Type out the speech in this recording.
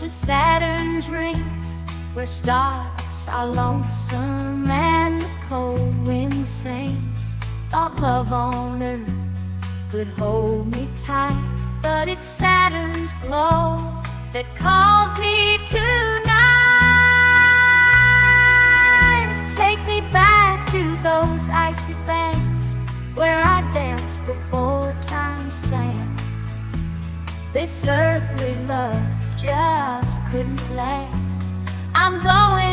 and dreams where stars are lonesome and the cold wind sings. Thought love on earth could hold me tight, but it's Saturn's glow that calls me tonight. Take me back to those icy banks where I danced before time sang. This earthly love just couldn't last. I'm going